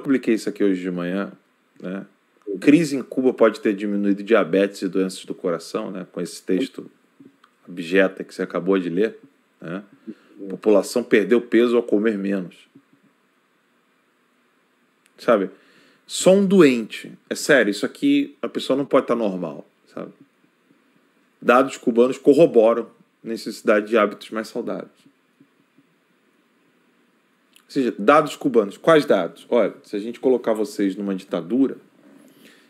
publiquei isso aqui hoje de manhã, né? Crise em Cuba pode ter diminuído diabetes e doenças do coração, né? Com esse texto abjeta que você acabou de ler, né? População perdeu peso ao comer menos. Sabe? Só um doente. É sério, isso aqui a pessoa não pode estar normal, sabe? Dados cubanos corroboram necessidade de hábitos mais saudáveis. Ou seja, dados cubanos. Quais dados? Olha, se a gente colocar vocês numa ditadura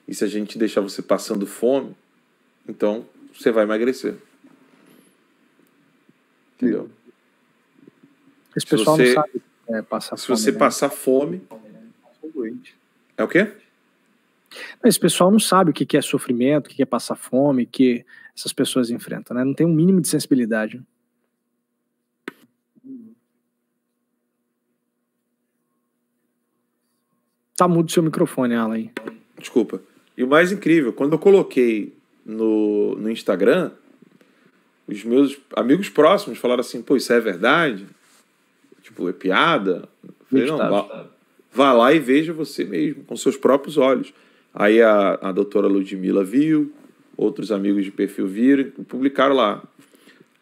e se a gente deixar você passando fome, então você vai emagrecer. Entendeu? Esse pessoal você- não sabe é, passar Se fome. você né? passar fome. É o quê? Esse pessoal não sabe o que é sofrimento, o que é passar fome, que essas pessoas enfrentam, né? Não tem um mínimo de sensibilidade. Tá mudo seu microfone, Alan. Desculpa. E o mais incrível, quando eu coloquei no, no Instagram, os meus amigos próximos falaram assim: pô, isso é verdade? Tipo, é piada? Eu falei, não, vá, vá lá e veja você mesmo, com seus próprios olhos. Aí a, a doutora Ludmilla viu, outros amigos de perfil viram e publicaram lá.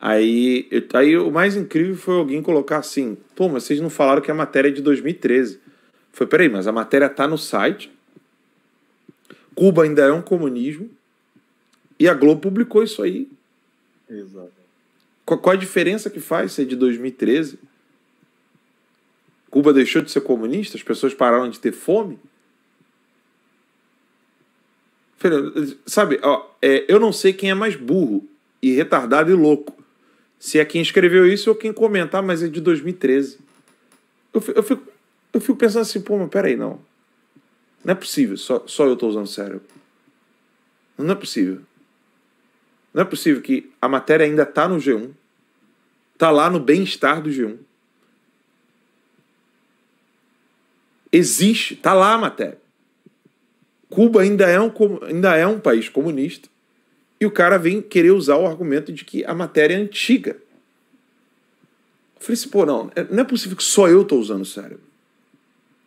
Aí, eu- aí o mais incrível foi alguém colocar assim: pô, mas vocês não falaram que a matéria é de 2013. Foi, peraí, mas a matéria tá no site. Cuba ainda é um comunismo. E a Globo publicou isso aí. Exato. Qual, qual a diferença que faz ser de 2013? Cuba deixou de ser comunista? As pessoas pararam de ter fome? Sabe, ó, é, eu não sei quem é mais burro e retardado e louco. Se é quem escreveu isso ou quem comentar, mas é de 2013. Eu, eu, fico, eu fico pensando assim, pô, mas peraí, não. Não é possível, só, só eu tô usando cérebro. Não é possível. Não é possível que a matéria ainda tá no G1. Tá lá no bem-estar do G1. Existe, tá lá a matéria. Cuba ainda é um, ainda é um país comunista. E o cara vem querer usar o argumento de que a matéria é antiga. Eu falei assim, pô, não, é- não é possível que só eu tô usando o cérebro.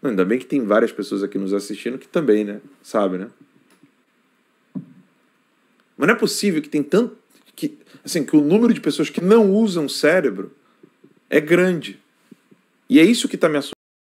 Não, ainda bem que tem várias pessoas aqui nos assistindo que também, né? Sabe, né? Mas não é possível que tem tanto. Que, assim, que o número de pessoas que não usam cérebro é grande. E é isso que está me assustando.